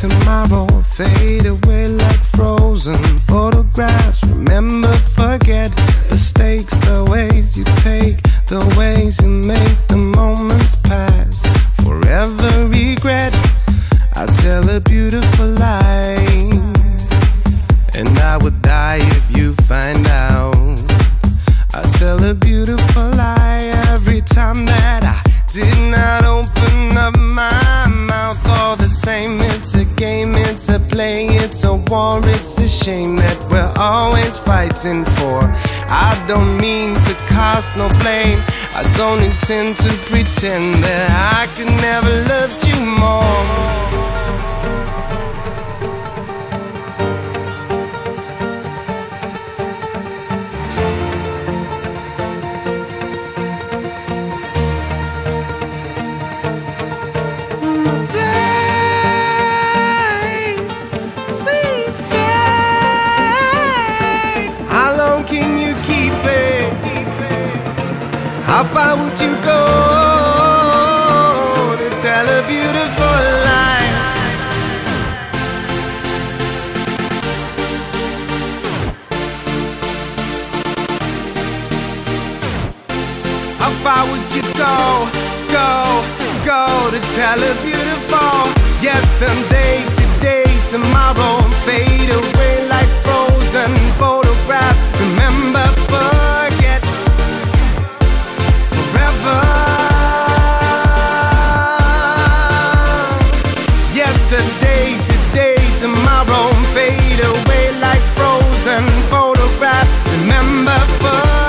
tomorrow fade away like frozen photographs. Remember, forget mistakes, the ways you take, the ways you make the it's a play, it's a war, it's a shame that we're always fighting for. I don't mean to cast no blame, I don't intend to pretend that I could never love you more. Far would you go to tell a beautiful lie? How far would you go, go, go to tell a beautiful yesterday, today, tomorrow fade away like Today, tomorrow fade away like frozen photographs. Remember.